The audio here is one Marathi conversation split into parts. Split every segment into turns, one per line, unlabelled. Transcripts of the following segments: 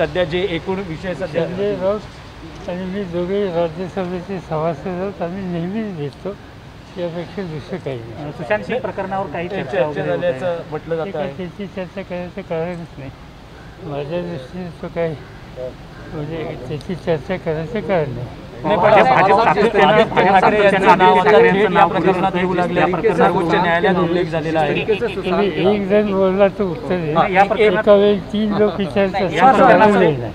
सध्या जे एकूण विषय सध्या
संजय राऊत आणि मी दोघे राज्यसभेचे सभासद आहोत आम्ही नेहमीच भेटतो यापेक्षा दुसरं काही नाही.
सुशांत सिंग प्रकरणावर काही चर्चा.
झाल्याचं म्हटलं जात आहे.
त्याची चर्चा करायचं कारणच नाही. माझ्या दृष्टीने तो काय म्हणजे त्याची चर्चा करायचं कारण नाही.
नाही, पण
भाजप-
भाजप
भाजप
सातत्याने
सातत्याने
ठाकरे यांचं
सातत्याने
नाव आता
ठाकरे
थेट
यांचं
या
नाव
प्रकरणात येऊ लागले
या
आहे.
प्रकरणात
सर्वोच्च न्यायालयात उल्लेख झालेला आहे
एक जण बोलला उत्तर
हा,
तीन लोक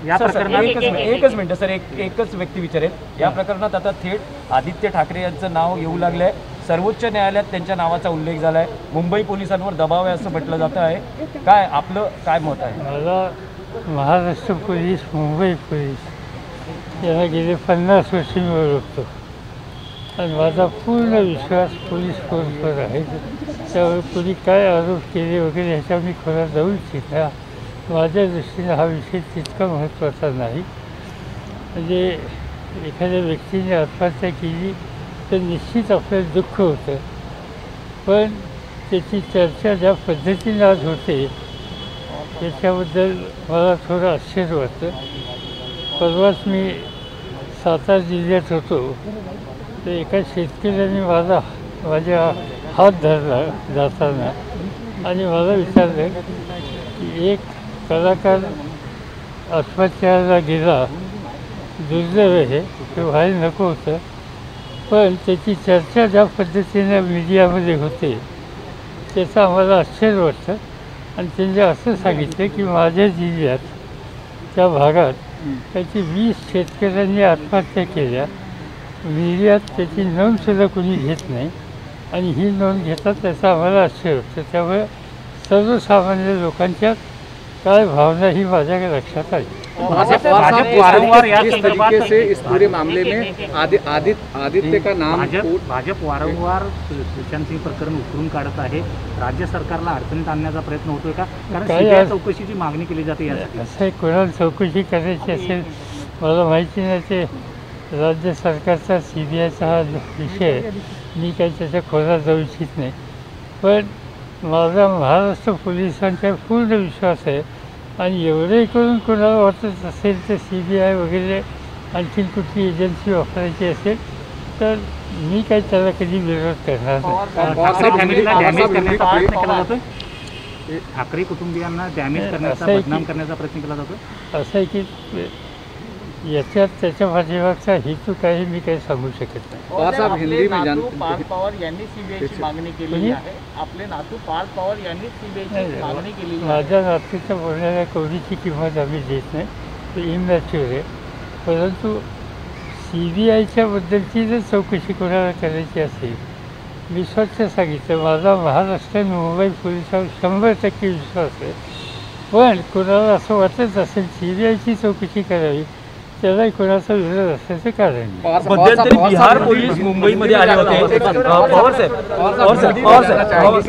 या प्रकरणात-
एकच मिनिट सर एक एकच व्यक्ती विचारेल या प्रकरणात आता थेट आदित्य ठाकरे यांचं नाव येऊ लागलंय सर्वोच्च न्यायालयात त्यांच्या नावाचा उल्लेख झालाय मुंबई पोलिसांवर दबाव आहे असं म्हटलं जातं आहे काय आपलं काय मत आहे
मला महाराष्ट्र पोलीस मुंबई पोलीस यांना गेले पन्नास वर्ष मी ओळखतो आणि माझा पूर्ण विश्वास पोलीस फोर्सवर आहे. त्यामुळे कोणी काय आरोप केले वगैरे ह्याच्या मी खोला जाऊ इच्छिता माझ्या दृष्टीने हा विषय तितका महत्त्वाचा नाही. म्हणजे एखाद्या व्यक्तीने आत्महत्या केली तर निश्चित आपल्याला दुःख होतं. पण त्याची चर्चा ज्या पद्धतीने आज होते त्याच्याबद्दल मला थोडं आश्चर्य वाटतं. परवाच मी सातारा जिल्ह्यात होतो. तर एका शेतकऱ्याने माझा माझ्या हात धरला जाताना आणि मला विचारलं की एक कलाकार आत्महत्याला गेला दुर्दैव आहे ते व्हायला नको होतं. पण त्याची चर्चा ज्या पद्धतीने मीडियामध्ये होते त्याचं आम्हाला आश्चर्य वाटतं. आणि त्यांनी असं सांगितलं की माझ्या जिल्ह्यात त्या भागात त्याची वीस शेतकऱ्यांनी आत्महत्या केल्या. मीडियात त्याची नोंदसुद्धा कोणी घेत नाही. आणि ही नोंद घेतात त्याचा आम्हाला आश्चर्य होतं त्यामुळे सर्वसामान्य लोकांच्या काय भावना ही माझ्या लक्षात आली.
भाजप
से इस पूरे मामले में आदि आदित्य आदित्य का नाम
भाजप भाजप वारंवार सुशांत सिंग प्रकरण उकरून काढत आहे. राज्य सरकारला अडचणीत आणण्याचा प्रयत्न होतोय का? कारण चौकशीची मागणी केली जाते यासाठी.
कोणाला चौकशी करायची असेल मला माहिती नाही ते राज्य सरकारचा सी बी आयचा हा विषय. मी काही त्याच्या खोलात जाऊ इच्छित नाही. पण माझा महाराष्ट्र पोलिसांचा पूर्ण विश्वास आहे. आणि एवढे करून कोणाला वाटत असेल तर सी बी आय वगैरे आणखीन कुठली एजन्सी वापरायची असेल तर मी काही त्याला कधी विरोध करणार नाही.
ठाकरे कुटुंबियांना डॅमेज करण्याचा बदनाम करण्याचा प्रयत्न केला जातोय?
असं आहे की याच्यात त्याच्या पाठीमागचा हेतू काही मी काही सांगू शकत नाही.
पवार साहब हिंदी में जान
पार्थ पवार यांनी सीबीआयची मागणी केलेली
कोणी?
आहे. आपले नातू पार्थ पवार यांनी सीबीआयची
नाही,
मागणी केलेली आहे.
माझ्या नातीच्या बोलण्याला कवडीची किंमत आम्ही देत नाही. ते इमॅच्युअर आहे. परंतु सी बी आयच्या बद्दलची जर चौकशी कोणाला करायची असेल मी स्वच्छ सांगितलं माझा महाराष्ट्र आणि मुंबई पोलिसांवर शंभर टक्के विश्वास आहे. पण कोणाला असं वाटत असेल सी बी आयची चौकशी करावी त्यालाही कोणाचा विरोध असल्याचं कारण
मध्यंतरी बिहार पोलीस मुंबईमध्ये आले होते. पवार साहेब पवार साहेब पवार साहेब.